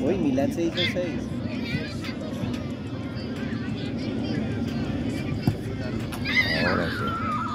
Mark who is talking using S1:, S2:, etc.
S1: Uy, Milan se hizo 6.
S2: Ahora sí.